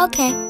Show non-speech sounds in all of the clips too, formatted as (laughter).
okay.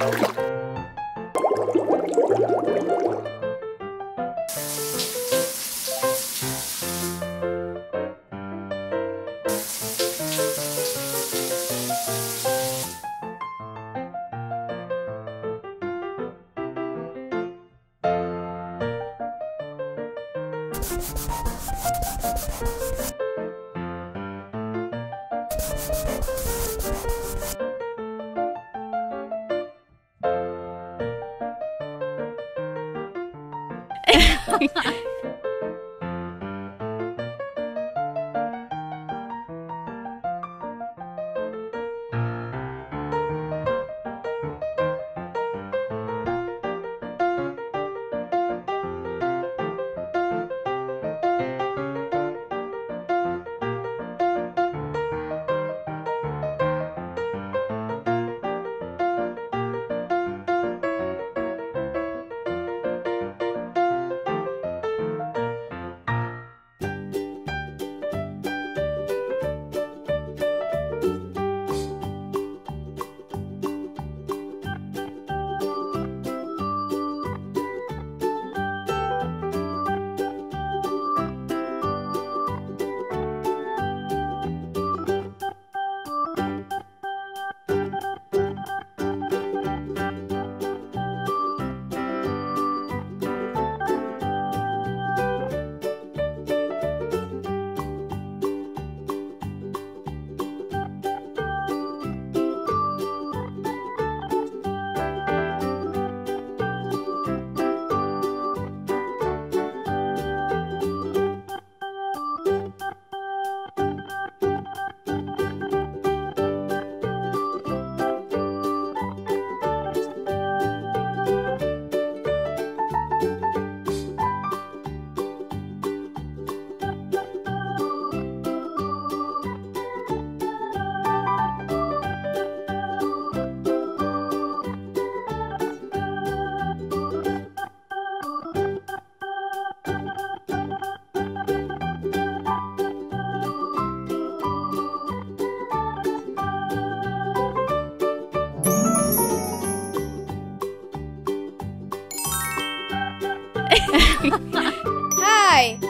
you 对 (laughs) 呀 (laughs) Hi.